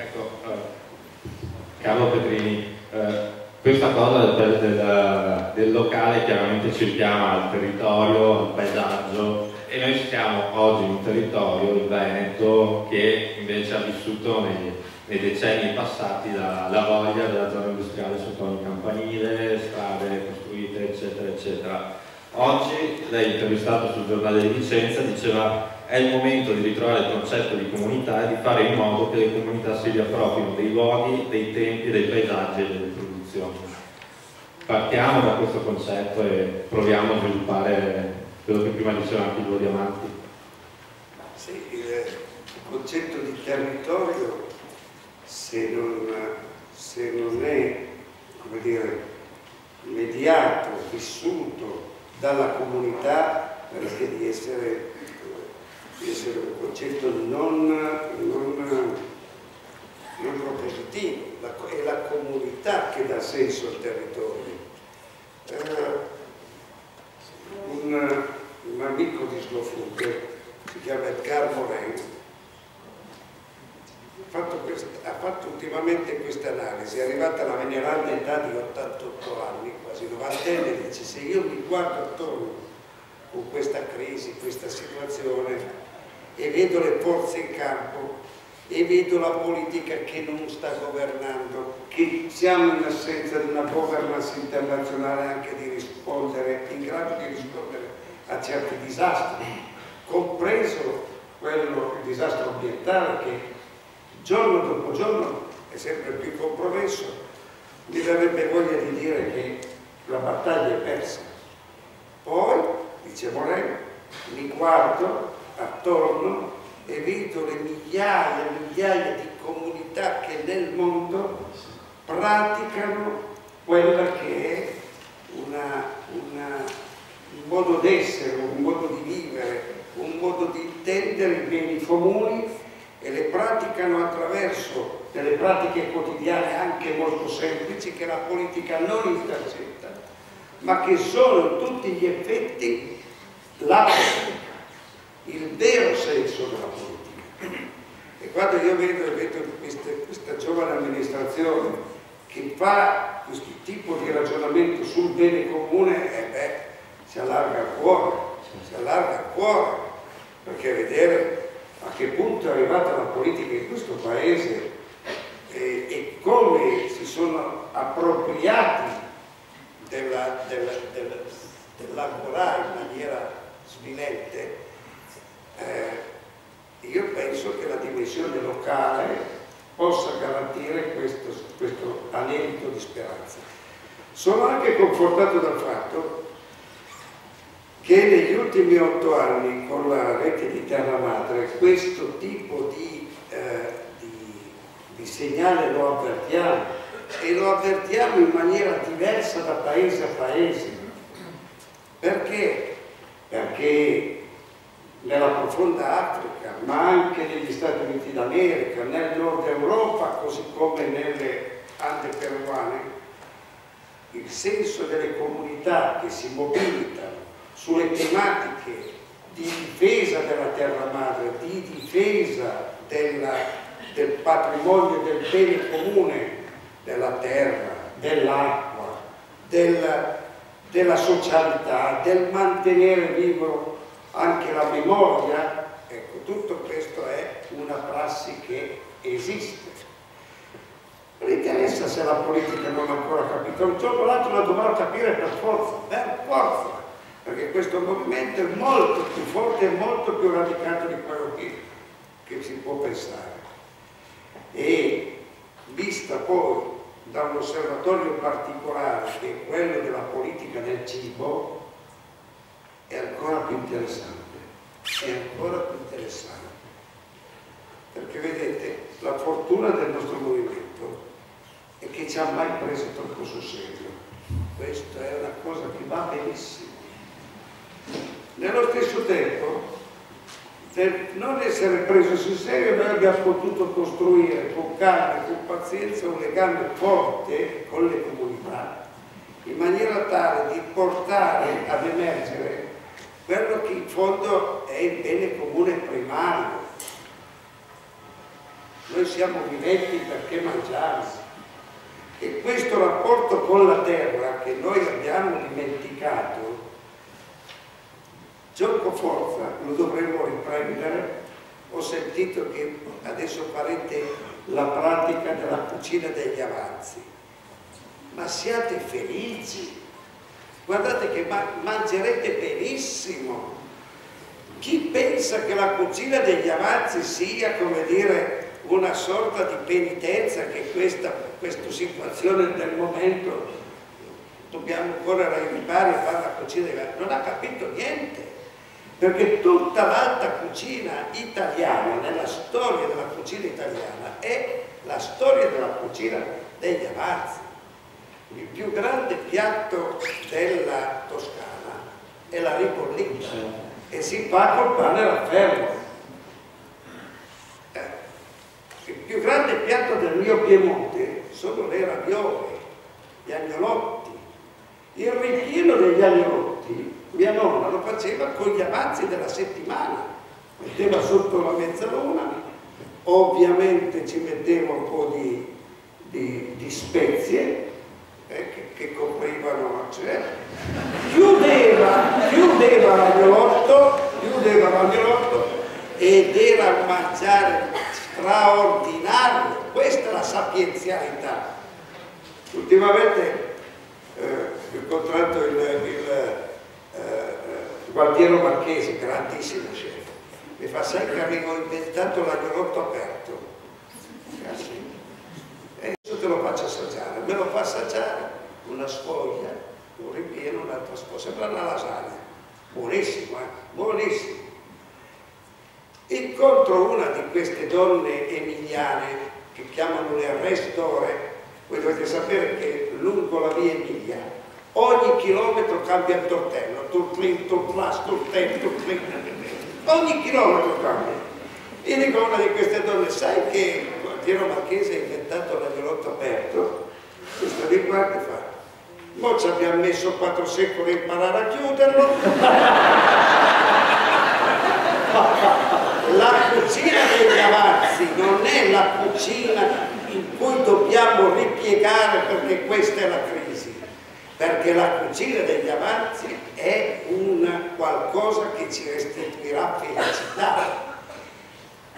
Ecco, eh, Carlo Petrini, eh, questa cosa del, del, del, locale chiaramente ci richiama al territorio, al paesaggio e noi siamo oggi in un territorio, il Veneto, che invece ha vissuto nei, nei decenni passati la, la, voglia della zona industriale sotto ogni campanile, strade costruite, eccetera, eccetera. Oggi, lei intervistato sul giornale di Vicenza, diceva è il momento di ritrovare il concetto di comunità e di fare in modo che le comunità si riappropriino dei luoghi, dei tempi, dei paesaggi e delle produzioni. Partiamo da questo concetto e proviamo a sviluppare quello che prima diceva anche Giulio Diamanti. Sì, il concetto di territorio, se non, se non è, dire, mediato, vissuto dalla comunità, rischia di essere essere un concetto non, non, non propositivo, è la comunità che dà senso al territorio. Eh, un, un, amico di Slofughe, si chiama Edgar Morin, fatto, questa, ha fatto ultimamente questa analisi, è arrivata alla veneranda età di 88 anni, quasi 90 anni, dice se io mi guardo attorno con questa crisi, questa situazione, e vedo le forze in campo e vedo la politica che non sta governando, che siamo in assenza di una governance internazionale anche di rispondere, in grado di rispondere a certi disastri, compreso quello, il disastro ambientale che giorno dopo giorno è sempre più compromesso, mi verrebbe voglia di dire che la battaglia è persa. Poi, dice Moreno, mi guardo attorno e vedo le migliaia e migliaia di comunità che nel mondo praticano quella che è una, una, un modo d'essere, un modo di vivere, un modo di intendere i beni comuni e le praticano attraverso delle pratiche quotidiane anche molto semplici che la politica non intercetta, ma che sono in tutti gli effetti la politica il vero senso della politica. E quando io vedo, vedo queste, questa giovane amministrazione che fa questo tipo di ragionamento sul bene comune, eh beh, si allarga il cuore, si allarga il cuore, perché vedere a che punto è arrivata la politica in questo paese e, e come si sono appropriati della, della, della, dell'Agorà in maniera svilente, eh, io penso che la dimensione locale possa garantire questo, questo anelito di speranza. Sono anche confortato dal fatto che negli ultimi otto anni con la rete di Terra Madre questo tipo di, eh, di, di segnale lo avvertiamo e lo avvertiamo in maniera diversa da paese a paese. Perché? Perché nella profonda Africa, ma anche negli Stati Uniti d'America, nel nord Europa, così come nelle Ande peruane, il senso delle comunità che si mobilitano sulle tematiche di difesa della terra madre, di difesa della, del patrimonio, del bene comune, della terra, dell'acqua, della, della socialità, del mantenere vivo anche la memoria, ecco, tutto questo è una prassi che esiste. Non interessa se la politica non ha ancora capito, un giorno o l'altro la dovrà capire per forza, per forza, perché questo movimento è molto più forte e molto più radicato di quello che, che si può pensare. E vista poi da un osservatorio particolare che è quello della politica del cibo, è ancora più interessante, è ancora più interessante. Perché vedete, la fortuna del nostro movimento è che ci ha mai preso troppo sul serio. Questa è una cosa che va benissimo. Nello stesso tempo, per non essere preso sul serio, noi abbiamo potuto costruire con calma con pazienza un legame forte con le comunità, in maniera tale di portare ad emergere quello che in fondo è il bene comune primario. noi siamo viventi perché mangiamo. E questo rapporto con la terra che noi abbiamo dimenticato, gioco forza, lo dovremmo riprendere. Ho sentito che adesso farete la pratica della cucina degli avanzi, ma siate felici, guardate che mangerete benissimo. Chi pensa che la cucina degli avanzi sia, come dire, una sorta di penitenza che questa, questa situazione del momento dobbiamo correre ai ripari e fare la cucina degli avanzi, non ha capito niente perché tutta l'alta cucina italiana, nella storia della cucina italiana, è la storia della cucina degli avanzi. Il più grande piatto della Toscana è la ribollita e si fa col pane raffermo. Eh, il più grande piatto del mio Piemonte sono le raviole, gli agnolotti. Il ripieno degli agnolotti mia nonna lo faceva con gli avanzi della settimana, metteva sotto la mezzaluna, ovviamente ci metteva un po' di, di, di spezie eh, che, che, coprivano, cioè, chiudeva, chiudeva l'agnolotto, chiudeva l'agnolotto ed era un mangiare straordinario, questa è la sapienzialità. Ultimamente eh, ho incontrato il, il eh, Gualtiero Marchesi, grandissimo chef, mi fa sai che avevo inventato l'agnolotto aperto. Ah, sì. E adesso te lo faccio assaggiare, me lo fa assaggiare una sfoglia, un ripieno, un'altra sfoglia, sembra una lasagna, buonissimo, eh? buonissimo. Incontro una di queste donne emiliane che chiamano le restore, voi dovete sapere che lungo la via Emilia ogni chilometro cambia il tortello, turtlin, turtlas, turtello, turtlin, ogni chilometro cambia. E dico a una di queste donne, sai che Piero Marchese ha inventato l'agnolotto aperto? Questa di qua che fa? Mo ci abbiamo messo quattro secoli a imparare a chiuderlo. La cucina degli avanzi non è la cucina in cui dobbiamo ripiegare perché questa è la crisi perché la cucina degli avanzi è un qualcosa che ci restituirà felicità.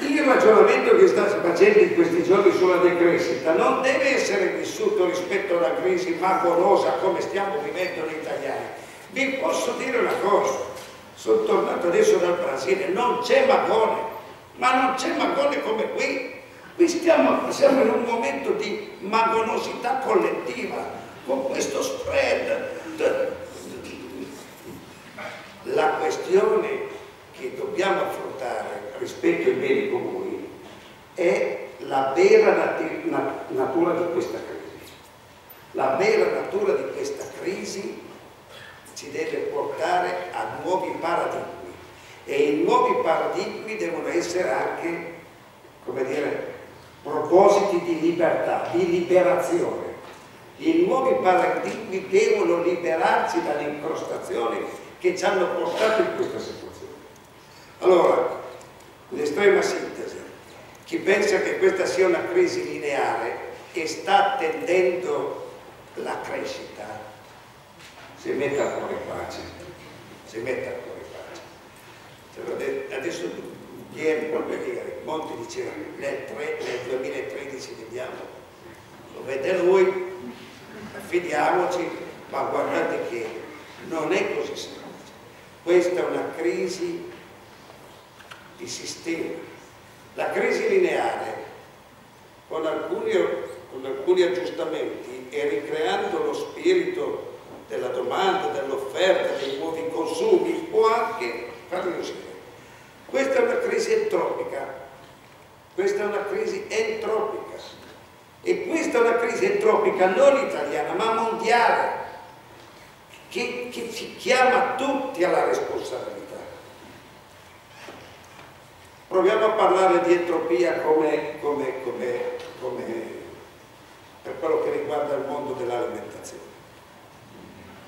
Il ragionamento che sta facendo in questi giorni sulla decrescita non deve essere vissuto rispetto alla crisi magorosa come stiamo vivendo noi italiani. Vi posso dire una cosa, sono tornato adesso dal Brasile, non c'è magone, ma non c'è magone come qui. Qui stiamo, siamo in un momento di magonosità collettiva, con questo spread. La questione che dobbiamo affrontare rispetto ai beni comuni è la vera natura di questa crisi. La vera natura di questa crisi ci deve portare a nuovi paradigmi e i nuovi paradigmi devono essere anche, come dire, propositi di libertà, di liberazione i nuovi paradigmi devono liberarci dalle incrostazioni che ci hanno portato in questa situazione. Allora, in estrema sintesi, chi pensa che questa sia una crisi lineare e sta attendendo la crescita, si metta a cuore pace, si metta a cuore pace. Adesso, ieri, proprio ieri, Monti diceva, nel, 3, nel 2013 vediamo, lo vede lui, fidiamoci, ma guardate che non è così semplice. Questa è una crisi di sistema. La crisi lineare, con alcuni, con alcuni aggiustamenti e ricreando lo spirito della domanda, dell'offerta, dei nuovi consumi, può anche farli uscire. Questa è una crisi entropica, questa è una crisi entropica e questa è una crisi entropica non italiana ma mondiale che, che ci chiama tutti alla responsabilità. Proviamo a parlare di entropia come, come, come, come per quello che riguarda il mondo dell'alimentazione.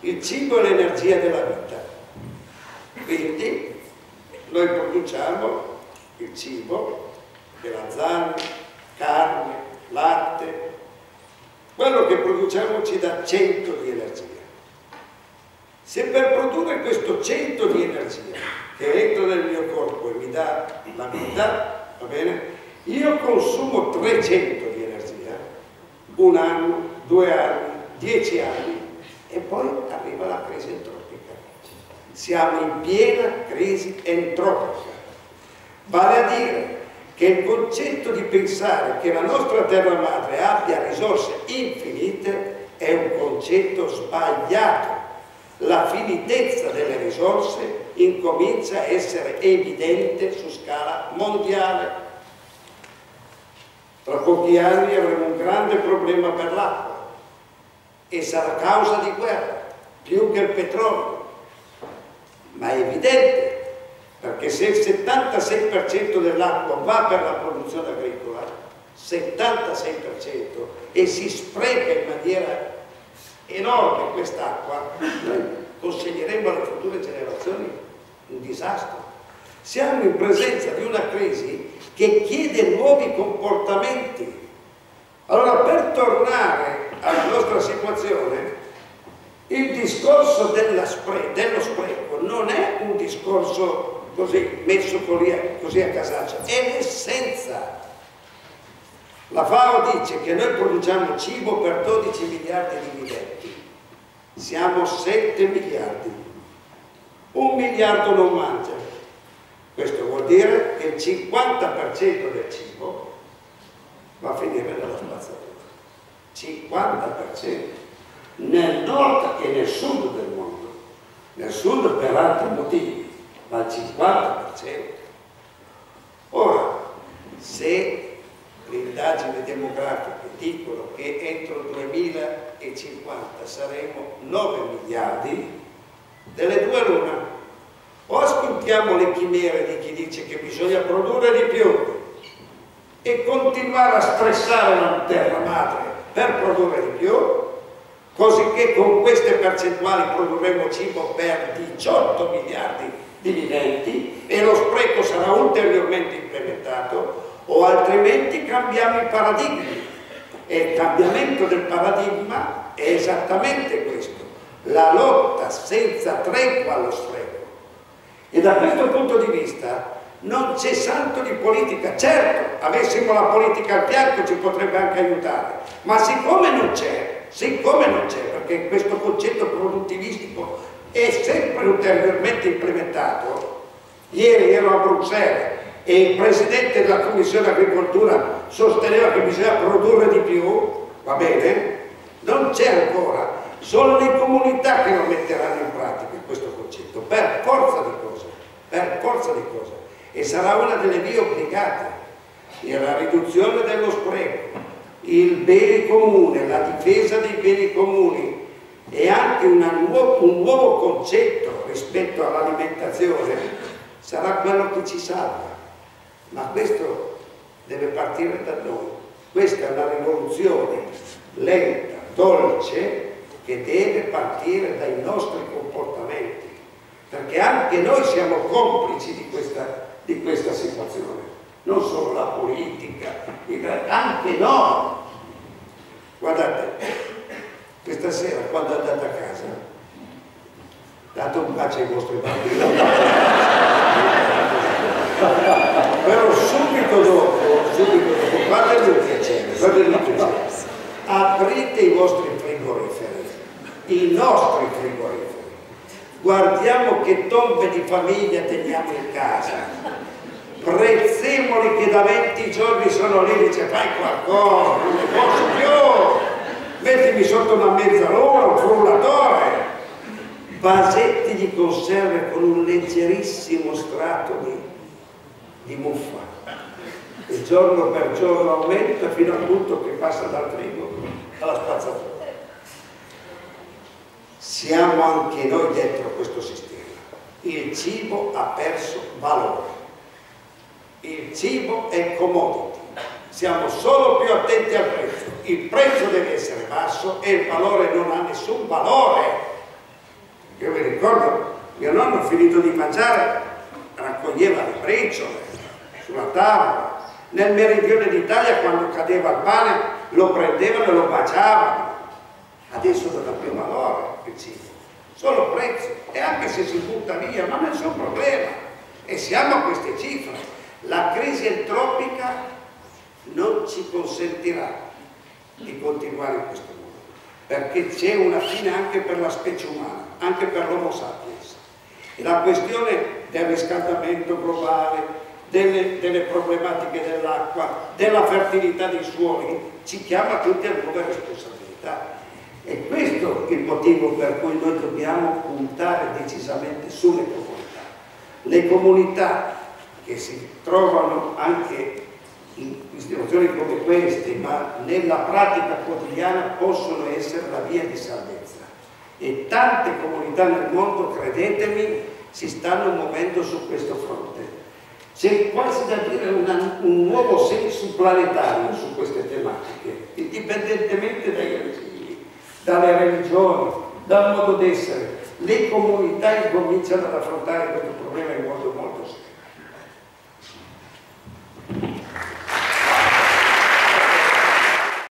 Il cibo è l'energia della vita, quindi noi produciamo il cibo, le lasagne, carne, latte, quello che produciamo ci dà 100 di energia. Se per produrre questo 100 di energia che entra nel mio mi dà la vita, va bene? Io consumo 300 di energia, un anno, due anni, dieci anni e poi arriva la crisi entropica. Siamo in piena crisi entropica. Vale a dire che il concetto di pensare che la nostra terra madre abbia risorse infinite è un concetto sbagliato. La finitezza delle risorse incomincia a essere evidente su scala mondiale. Tra pochi anni avremo un grande problema per l'acqua e sarà causa di guerra, più che il petrolio. Ma è evidente perché se il 76% dell'acqua va per la produzione agricola, 76% e si spreca in maniera enorme quest'acqua, noi consegneremo alle future generazioni un disastro. Siamo in presenza di una crisi che chiede nuovi comportamenti. Allora, per tornare alla nostra situazione, il discorso spre dello spreco non è un discorso così messo così a casaccio, è l'essenza. La FAO dice che noi produciamo cibo per 12 miliardi di viventi, siamo 7 miliardi, un miliardo non mangia. Questo vuol dire che il 50% del cibo va a finire nella spazzatura. 50% nel nord e nel sud del mondo, nel sud per altri motivi ma il 50%. Ora, se le indagini demografiche dicono che entro il 2050 saremo 9 miliardi, delle due l'una, o ascoltiamo le chimere di chi dice che bisogna produrre di più e continuare a stressare la terra madre per produrre di più, così che con queste percentuali produrremo cibo per 18 miliardi di viventi e lo spreco sarà ulteriormente implementato o altrimenti cambiamo i paradigmi. E il cambiamento del paradigma è esattamente questo la lotta senza tregua allo spreco e da questo punto di vista non c'è santo di politica certo avessimo la politica al fianco ci potrebbe anche aiutare ma siccome non c'è siccome non c'è perché questo concetto produttivistico è sempre ulteriormente implementato. Ieri ero a Bruxelles e il Presidente della Commissione Agricoltura sosteneva che bisogna produrre di più, va bene? Non c'è ancora, sono le comunità che lo metteranno in pratica questo concetto, per forza di cose, per forza di cose. E sarà una delle vie obbligate, la riduzione dello spreco, il bene comune, la difesa dei beni comuni, e anche nuovo, un nuovo concetto rispetto all'alimentazione sarà quello che ci salva. Ma questo deve partire da noi. Questa è una rivoluzione lenta, dolce, che deve partire dai nostri comportamenti, perché anche noi siamo complici di questa, di questa situazione, non solo la politica, anche noi. Guardate, questa sera, quando andate a casa, date un bacio ai vostri bambini. Però subito dopo, subito dopo, guardate il piacere, guardate il piacere. Aprite i vostri frigoriferi, i nostri frigoriferi. Guardiamo che tombe di famiglia teniamo in casa. Prezzemoli che da 20 giorni sono lì, dice fai qualcosa, non ne posso più mettimi sotto una mezzaluna, un frullatore, vasetti di conserve con un leggerissimo strato di, di muffa. E giorno per giorno aumenta fino al punto che passa dal frigo alla spazzatura. Siamo anche noi dentro questo sistema. Il cibo ha perso valore. Il cibo è commodity. Siamo solo più attenti al prezzo il prezzo deve essere basso e il valore non ha nessun valore. Io vi ricordo, mio nonno finito di mangiare raccoglieva le briciole sulla tavola. Nel meridione d'Italia quando cadeva il pane lo prendevano e lo baciavano. adesso non ha più valore il cibo, solo prezzo e anche se si butta via, ma nessun problema e siamo a queste cifre. La crisi entropica non ci consentirà di continuare in questo modo, perché c'è una fine anche per la specie umana, anche per l'Homo sapiens. E la questione del riscaldamento globale, delle, delle problematiche dell'acqua, della fertilità dei suoli, ci chiama tutti a nuove responsabilità. E questo è il motivo per cui noi dobbiamo puntare decisamente sulle comunità. Le comunità che si trovano anche in situazioni come queste, ma nella pratica quotidiana possono essere la via di salvezza. E tante comunità nel mondo, credetemi, si stanno muovendo su questo fronte. C'è quasi da dire una, un nuovo senso planetario su queste tematiche, indipendentemente dai regimi, dalle religioni, dal modo d'essere. Le comunità incominciano ad affrontare questo problema in modo